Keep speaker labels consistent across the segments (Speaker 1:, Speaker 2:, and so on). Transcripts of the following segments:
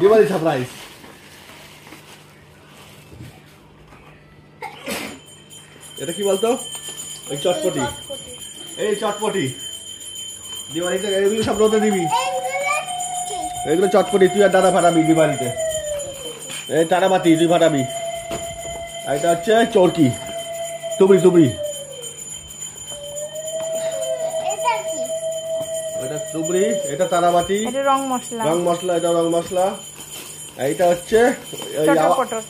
Speaker 1: Diwali surprise এটা কি বলতো? ওই চটপটি। এই চটপটি। দিওয়ালিতে এগুলো সব রোদে দিবি। এগুলো চটপটি, তুই আর দাদা ফাটাবি দিওয়ালিতে। এই তারাবাতি তুই ফাটাবি। আর এটা হচ্ছে চরকি। তুবড়ি তুবড়ি। এটা তুবড়ি এটা তারাবাতি
Speaker 2: এটা রং মশলা।
Speaker 1: রং মশলা এটা রং মশলা। এইটা হচ্ছে ওই
Speaker 2: চটর
Speaker 1: আওয়া-
Speaker 2: পটর।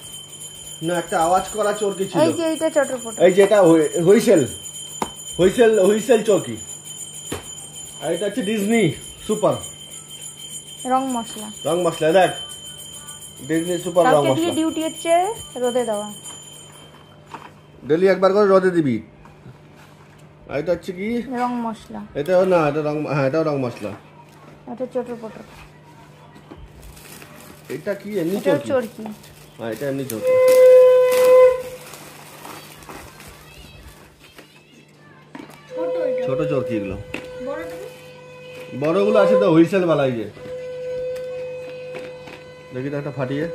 Speaker 1: না একটা আওয়াজ করা চরকি ছিল।
Speaker 2: এই যে এইটা চটর পটর।
Speaker 1: এই যেটা হুইসেল। হুইসেল হুইসেল চরকি। আর এটা হচ্ছে ডিজনি সুপার।
Speaker 2: রং মশলা।
Speaker 1: রং মশলা দেখ। ডিজনি সুপার রং মশলা।
Speaker 2: ডিউটি হচ্ছে রোদে দেওয়া।
Speaker 1: ডেলি একবার করে রোদে দিবি। আর এটা হচ্ছে কি?
Speaker 2: রং মশলা।
Speaker 1: এটাও না এটা রং হ্যাঁ এটাও রং মশলা।
Speaker 2: এটা চটর পটর
Speaker 1: এটা কি এমনি চরকি?
Speaker 2: চরকি।
Speaker 1: হ্যাঁ এটা এমনি চরকি। ছোট চরকি এগুলো। বড়গুলো আছে তো হুইসেল বালাই যে। দেখি তো একটা ফাটিয়ে।